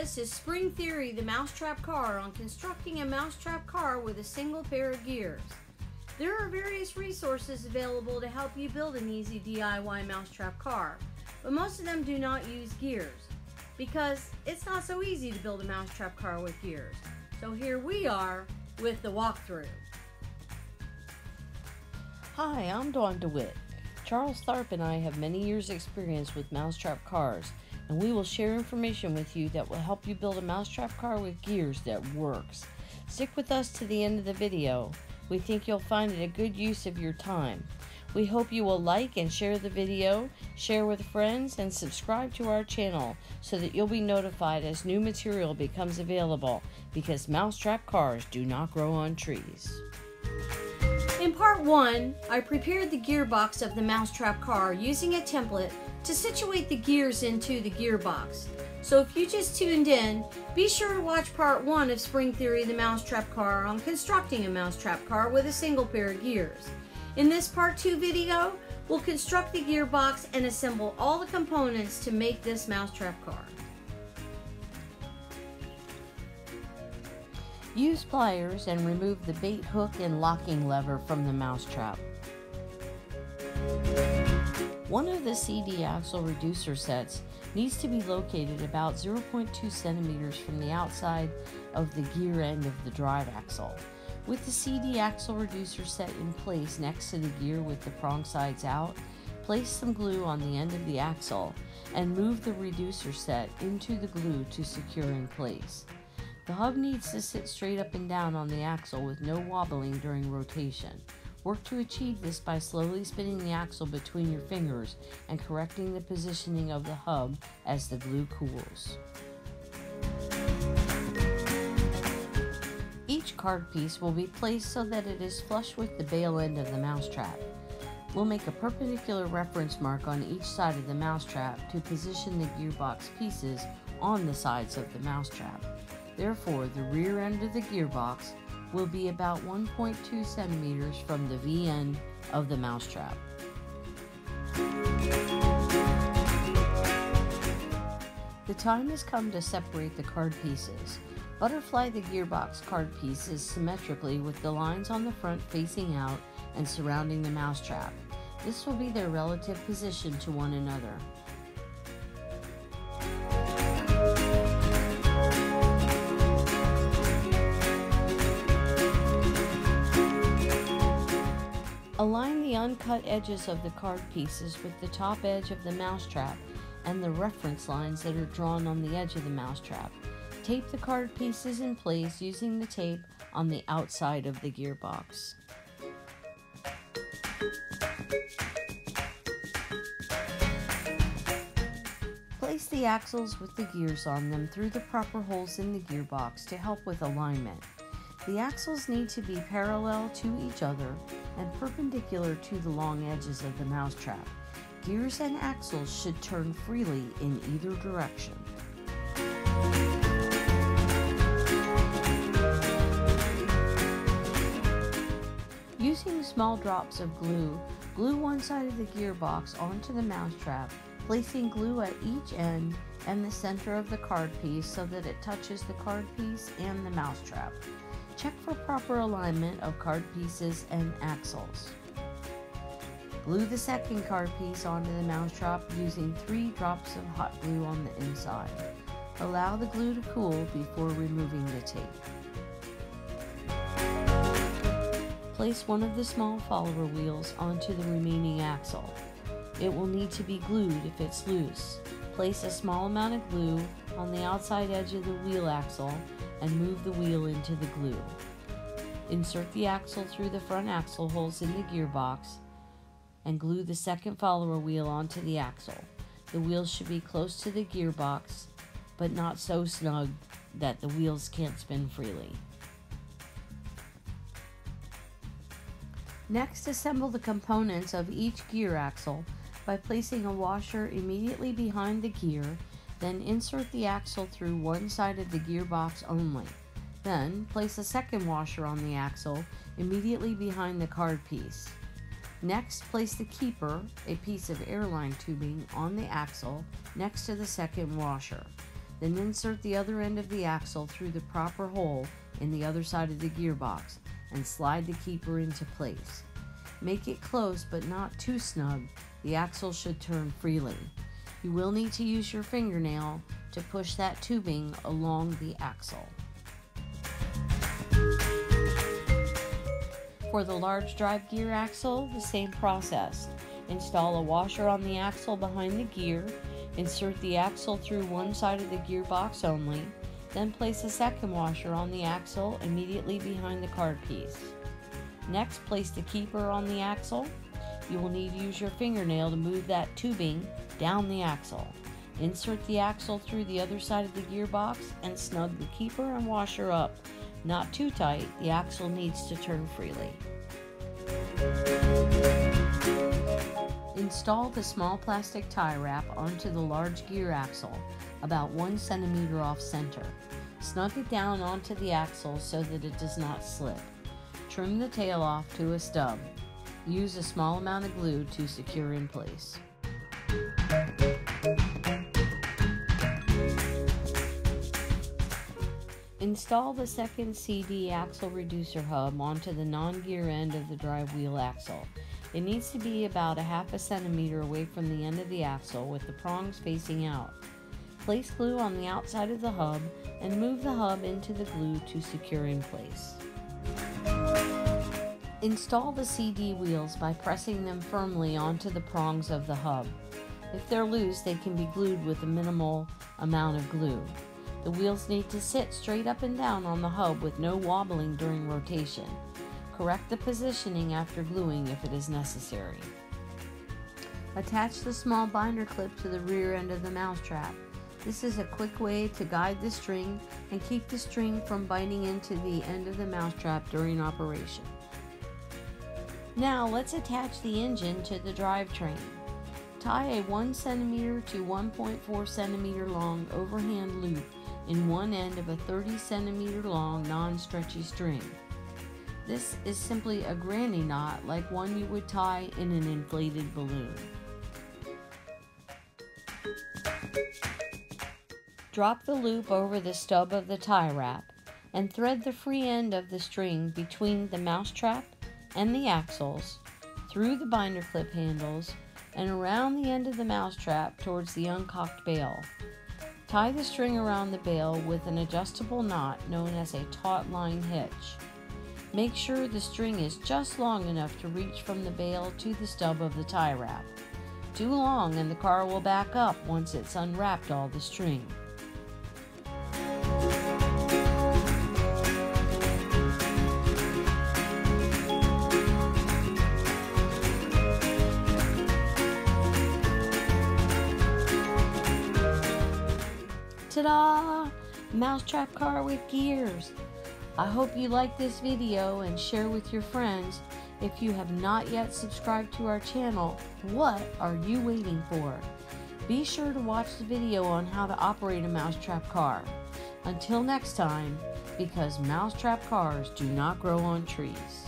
This is Spring Theory, the mousetrap car, on constructing a mousetrap car with a single pair of gears. There are various resources available to help you build an easy DIY mousetrap car, but most of them do not use gears because it's not so easy to build a mousetrap car with gears. So here we are with the walkthrough. Hi, I'm Dawn DeWitt. Charles Tharp and I have many years' experience with mousetrap cars, and we will share information with you that will help you build a mousetrap car with gears that works. Stick with us to the end of the video. We think you'll find it a good use of your time. We hope you will like and share the video, share with friends, and subscribe to our channel so that you'll be notified as new material becomes available because mousetrap cars do not grow on trees. In part 1, I prepared the gearbox of the mousetrap car using a template to situate the gears into the gearbox. So if you just tuned in, be sure to watch part 1 of Spring Theory the Mousetrap Car on constructing a mousetrap car with a single pair of gears. In this part 2 video, we'll construct the gearbox and assemble all the components to make this mousetrap car. Use pliers and remove the bait hook and locking lever from the mousetrap. One of the CD axle reducer sets needs to be located about 0.2 centimeters from the outside of the gear end of the drive axle. With the CD axle reducer set in place next to the gear with the prong sides out, place some glue on the end of the axle and move the reducer set into the glue to secure in place. The hub needs to sit straight up and down on the axle with no wobbling during rotation. Work to achieve this by slowly spinning the axle between your fingers and correcting the positioning of the hub as the glue cools. Each card piece will be placed so that it is flush with the bail end of the mousetrap. We'll make a perpendicular reference mark on each side of the mousetrap to position the gearbox pieces on the sides of the mousetrap. Therefore, the rear end of the gearbox will be about 1.2 centimeters from the V end of the mousetrap. The time has come to separate the card pieces. Butterfly the gearbox card pieces symmetrically with the lines on the front facing out and surrounding the mousetrap. This will be their relative position to one another. Align the uncut edges of the card pieces with the top edge of the mousetrap and the reference lines that are drawn on the edge of the mousetrap. Tape the card pieces in place using the tape on the outside of the gearbox. Place the axles with the gears on them through the proper holes in the gearbox to help with alignment. The axles need to be parallel to each other and perpendicular to the long edges of the mousetrap. Gears and axles should turn freely in either direction. Using small drops of glue, glue one side of the gearbox onto the mousetrap, placing glue at each end and the center of the card piece so that it touches the card piece and the mousetrap. Check for proper alignment of card pieces and axles. Glue the second card piece onto the mousetrap using three drops of hot glue on the inside. Allow the glue to cool before removing the tape. Place one of the small follower wheels onto the remaining axle. It will need to be glued if it's loose. Place a small amount of glue on the outside edge of the wheel axle and move the wheel into the glue. Insert the axle through the front axle holes in the gearbox and glue the second follower wheel onto the axle. The wheels should be close to the gearbox, but not so snug that the wheels can't spin freely. Next, assemble the components of each gear axle by placing a washer immediately behind the gear, then insert the axle through one side of the gearbox only. Then, place a second washer on the axle immediately behind the card piece. Next, place the keeper, a piece of airline tubing, on the axle next to the second washer. Then insert the other end of the axle through the proper hole in the other side of the gearbox and slide the keeper into place. Make it close but not too snug. The axle should turn freely. You will need to use your fingernail to push that tubing along the axle. For the large drive gear axle, the same process. Install a washer on the axle behind the gear, insert the axle through one side of the gearbox only, then place a second washer on the axle immediately behind the card piece. Next, place the keeper on the axle. You will need to use your fingernail to move that tubing down the axle. Insert the axle through the other side of the gearbox and snug the keeper and washer up. Not too tight, the axle needs to turn freely. Install the small plastic tie wrap onto the large gear axle, about 1 centimeter off center. Snug it down onto the axle so that it does not slip. Trim the tail off to a stub. Use a small amount of glue to secure in place. Install the second CD axle reducer hub onto the non-gear end of the drive wheel axle. It needs to be about a half a centimeter away from the end of the axle with the prongs facing out. Place glue on the outside of the hub and move the hub into the glue to secure in place. Install the CD wheels by pressing them firmly onto the prongs of the hub. If they're loose, they can be glued with a minimal amount of glue. The wheels need to sit straight up and down on the hub with no wobbling during rotation. Correct the positioning after gluing if it is necessary. Attach the small binder clip to the rear end of the mousetrap. This is a quick way to guide the string and keep the string from biting into the end of the mousetrap during operation. Now let's attach the engine to the drivetrain. Tie a 1 cm to 1.4 cm long overhand loop in one end of a 30 centimeter long non-stretchy string. This is simply a granny knot like one you would tie in an inflated balloon. Drop the loop over the stub of the tie wrap and thread the free end of the string between the mousetrap and the axles, through the binder clip handles, and around the end of the mousetrap towards the uncocked bail. Tie the string around the bail with an adjustable knot known as a taut line hitch. Make sure the string is just long enough to reach from the bail to the stub of the tie wrap. Too long and the car will back up once it's unwrapped all the string. Ta-da! Mousetrap car with gears. I hope you like this video and share with your friends. If you have not yet subscribed to our channel, what are you waiting for? Be sure to watch the video on how to operate a mousetrap car. Until next time, because mousetrap cars do not grow on trees.